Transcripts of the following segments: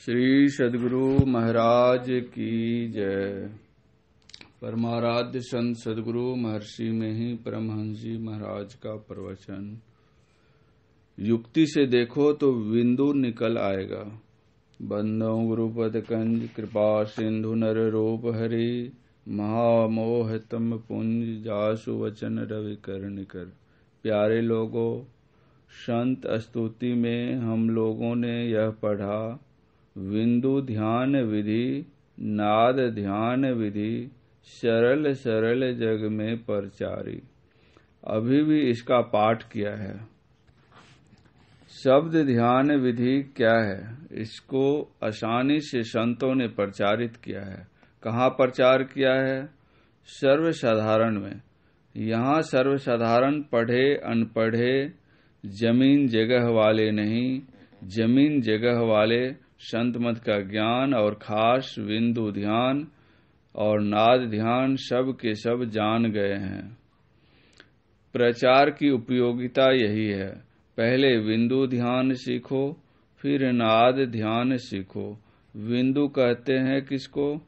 श्री सदगुरु महाराज की जय। परमाराध्य संत सदगुरु महर्षि में ही परमहंस जी महाराज का प्रवचन। युक्ति से देखो तो बिंदु निकल आएगा। बंदो गुरुपद कंज, कृपा सिंधु नर रूप हरि, महामोह तम पुंज, जासु वचन रवि कर। निकर प्यारे लोगों, संत स्तुति में हम लोगों ने यह पढ़ा। बिंदु ध्यान विधि, नाद ध्यान विधि, सरल सरल जग में परचारी। अभी भी इसका पाठ किया है। शब्द ध्यान विधि क्या है? इसको आसानी से संतों ने प्रचारित किया है। कहाँ प्रचार किया है? सर्वसाधारण में। यहाँ सर्वसाधारण पढ़े, अनपढ़े, ज़मीन जगह वाले नहीं, ज़मीन जगह वाले संत मत का ज्ञान और खास बिंदु ध्यान और नाद ध्यान सब के सब जान गए हैं। प्रचार की उपयोगिता यही है। पहले बिंदु ध्यान सीखो, फिर नाद ध्यान सीखो। बिंदु कहते हैं किसको?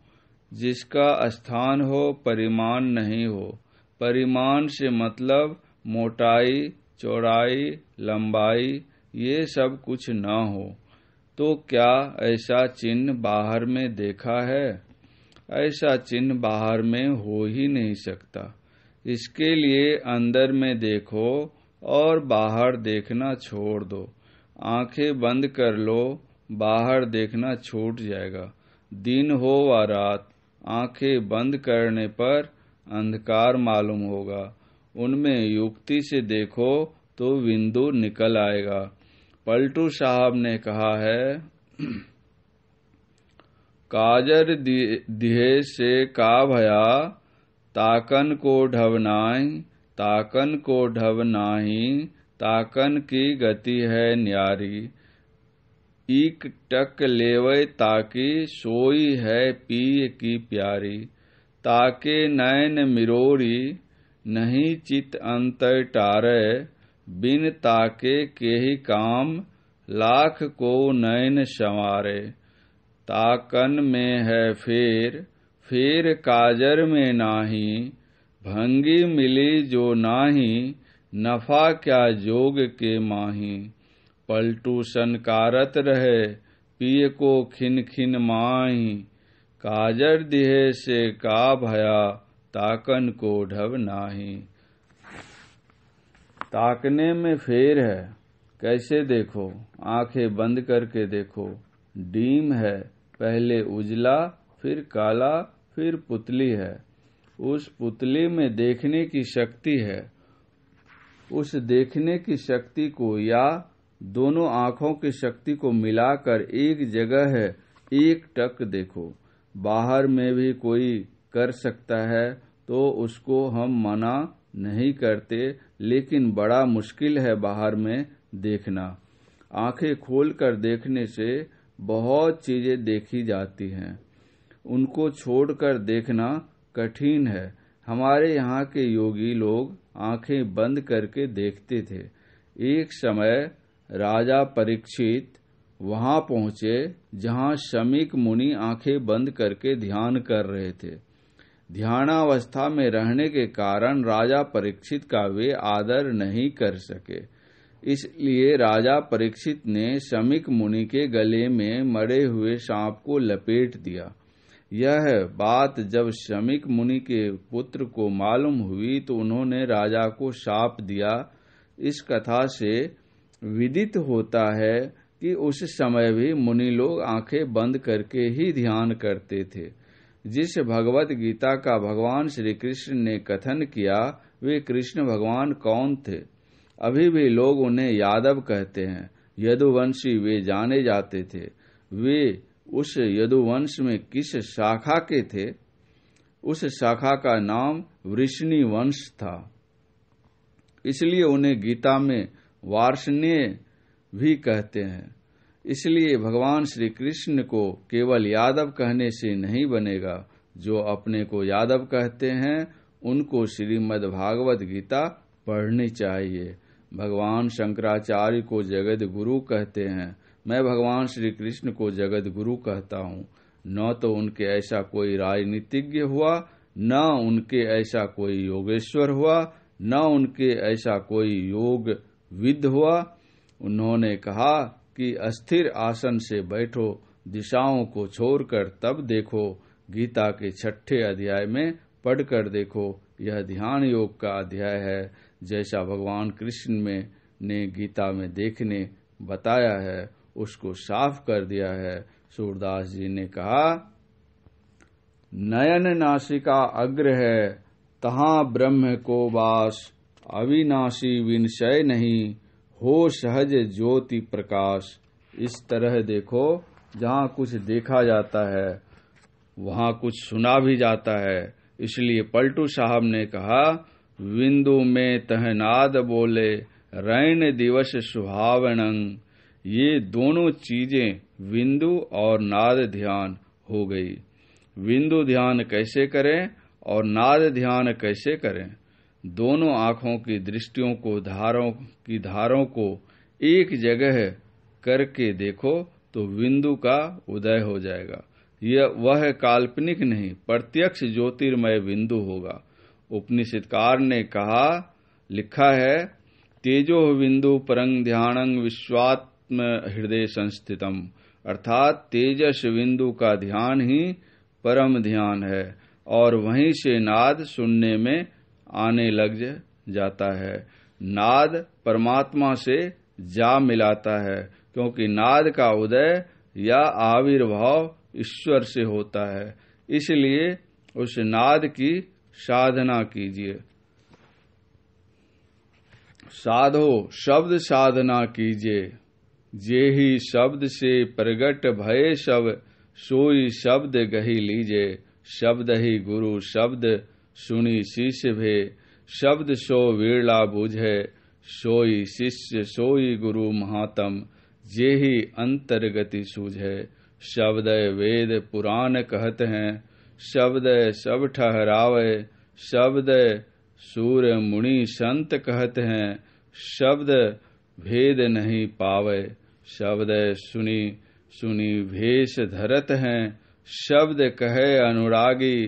जिसका स्थान हो, परिमाण नहीं हो। परिमाण से मतलब मोटाई, चौड़ाई, लंबाई, ये सब कुछ न हो। तो क्या ऐसा चिन्ह बाहर में देखा है? ऐसा चिन्ह बाहर में हो ही नहीं सकता। इसके लिए अंदर में देखो और बाहर देखना छोड़ दो। आँखें बंद कर लो, बाहर देखना छूट जाएगा। दिन हो व रात, आँखें बंद करने पर अंधकार मालूम होगा। उनमें युक्ति से देखो तो बिंदु निकल आएगा। पलटू साहब ने कहा है, काजर दिहे से का भया? ताकन को ढवनाई ताकन को ढवनाही ताकन की गति है न्यारी। एक टक लेवे ताकि सोई है पी की प्यारी। ताके नैन मिरोरी, नहीं चित अंतर टारे बिन ताके के ही काम, लाख को नैन संवारे। ताकन में है फेर फेर काजर में नाही। भंगी मिली जो नाही, नफा क्या जोग के माही। पलटू सनकारत रहे पिय को खिन खिन माही। काजर दिहे से का भया, ताकन को ढब नाही। ताकने में फेर है। कैसे देखो? आँखें बंद करके देखो। डीम है। पहले उजला, फिर काला, फिर पुतली है। उस पुतली में देखने की शक्ति है। उस देखने की शक्ति को या दोनों आँखों की शक्ति को मिलाकर एक जगह है, एक टक देखो। बाहर में भी कोई कर सकता है तो उसको हम मना नहीं करते। लेकिन बड़ा मुश्किल है बाहर में देखना। आँखें खोलकर देखने से बहुत चीज़ें देखी जाती हैं। उनको छोड़कर देखना कठिन है। हमारे यहाँ के योगी लोग आँखें बंद करके देखते थे। एक समय राजा परीक्षित वहाँ पहुँचे जहाँ शमिक मुनि आँखें बंद करके ध्यान कर रहे थे। ध्यानावस्था में रहने के कारण राजा परीक्षित का वे आदर नहीं कर सके। इसलिए राजा परीक्षित ने शमिक मुनि के गले में मरे हुए सांप को लपेट दिया। यह बात जब शमिक मुनि के पुत्र को मालूम हुई तो उन्होंने राजा को शाप दिया। इस कथा से विदित होता है कि उस समय भी मुनि लोग आँखें बंद करके ही ध्यान करते थे। जिस भगवत गीता का भगवान श्री कृष्ण ने कथन किया, वे कृष्ण भगवान कौन थे? अभी भी लोग उन्हें यादव कहते हैं। यदुवंशी वे जाने जाते थे। वे उस यदुवंश में किस शाखा के थे? उस शाखा का नाम वृष्णि वंश था। इसलिए उन्हें गीता में वार्षणीय भी कहते हैं। इसलिए भगवान श्री कृष्ण को केवल यादव कहने से नहीं बनेगा। जो अपने को यादव कहते हैं, उनको श्रीमद् भागवत गीता पढ़नी चाहिए। भगवान शंकराचार्य को जगत गुरु कहते हैं। मैं भगवान श्री कृष्ण को जगत गुरु कहता हूँ। न तो उनके ऐसा कोई राजनीतिज्ञ हुआ, न उनके ऐसा कोई योगेश्वर हुआ, न उनके ऐसा कोई योग विद हुआ। उन्होंने कहा कि अस्थिर आसन से बैठो, दिशाओं को छोड़कर तब देखो, गीता के छठे अध्याय में पढ़कर देखो, यह ध्यान योग का अध्याय है, जैसा भगवान कृष्ण में, ने गीता में देखने बताया है, उसको साफ़ कर दिया है। सूरदास जी ने कहा, नयन नासिका अग्र है, तहा ब्रह्म को वास, अविनाशी विनशय नहीं। हो सहज ज्योति प्रकाश। इस तरह देखो, जहाँ कुछ देखा जाता है, वहाँ कुछ सुना भी जाता है। इसलिए पलटू साहब ने कहा, विंदु में तहनाद बोले, रैन दिवस सुहावनंग ये दोनों चीज़ें विंदु और नाद ध्यान हो गई। विंदु ध्यान कैसे करें और नाद ध्यान कैसे करें? दोनों आँखों की दृष्टियों को, धारों की धारों को एक जगह करके देखो तो बिंदु का उदय हो जाएगा। यह, वह काल्पनिक नहीं, प्रत्यक्ष ज्योतिर्मय बिंदु होगा। उपनिषदकार ने कहा, लिखा है, तेजो बिंदु परंग ध्यानंग विश्वात्म हृदय संस्थितम। अर्थात तेजस बिंदु का ध्यान ही परम ध्यान है और वहीं से नाद सुनने में आने लग जाता है। नाद परमात्मा से जा मिलाता है, क्योंकि नाद का उदय या आविर्भाव ईश्वर से होता है। इसलिए उस नाद की साधना कीजिए। साधो शब्द साधना कीजिए। जे ही शब्द से प्रगट भय सब सोई शब्द गही लीजे। शब्द ही गुरु शब्द सुनी शिष्य भे, शब्द सो वीरला बुझे, सोई शिष्य, सोई गुरु महातम जे ही अंतर्गति सूझे। शब्द वेद पुराण कहते हैं, शब्द सब ठहरावे, शब्द सूर मुनि संत कहते हैं, शब्द भेद नहीं पावे। शब्द सुनी सुनी भेष धरत हैं, शब्द कहे अनुरागी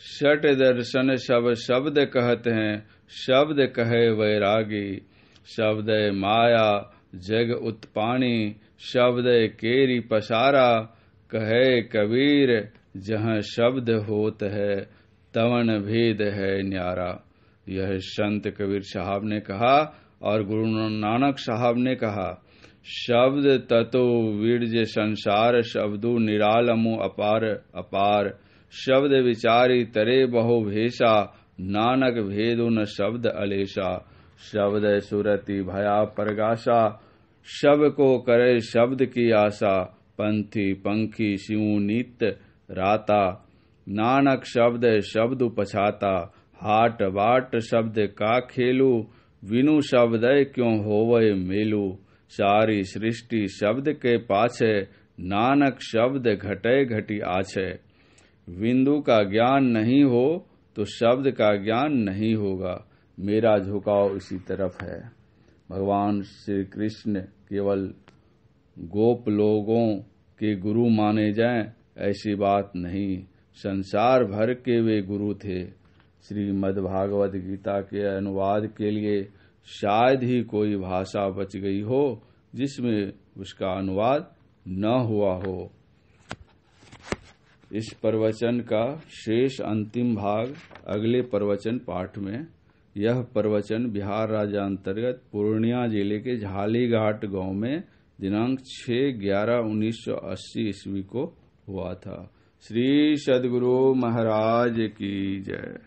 शट दर्शन सब शब्द कहते हैं, शब्द कहे वैरागी। शब्द माया, जग उत्पानी शब्द केरी पसारा, कहे कबीर, जहाँ शब्द होत है, तवन भेद है न्यारा। यह संत कबीर साहब ने कहा और गुरु नानक साहब ने कहा, शब्द ततो वीरज संसार, शब्दु निरालमु अपार अपार। शब्द विचारी तरे बहु भेषा, नानक भेदु न शब्द अलेशा शब्द सुरति भया परगाशा शब को करे शब्द की आशा। पंथी पंखी शिव नित राता। नानक शब्द शब्द पछाता, हाट बाट शब्द का खेलू। विनु शब्द क्यों होवे मेलू। सारी सृष्टि शब्द के पाछे, नानक शब्द घटे घटी आछे। बिंदु का ज्ञान नहीं हो तो शब्द का ज्ञान नहीं होगा। मेरा झुकाव इसी तरफ़ है। भगवान श्री कृष्ण केवल गोप लोगों के गुरु माने जाएँ, ऐसी बात नहीं। संसार भर के वे गुरु थे। श्रीमद् भागवत गीता के अनुवाद के लिए शायद ही कोई भाषा बच गई हो, जिसमें उसका अनुवाद न हुआ हो। इस प्रवचन का शेष अंतिम भाग अगले प्रवचन पाठ में। यह प्रवचन बिहार राज्य अंतर्गत पूर्णिया ज़िले के झालीघाट गाँव में दिनांक 6 ग्यारह उन्नीस सौ अस्सी ईस्वी को हुआ था। श्री सदगुरु महाराज की जय।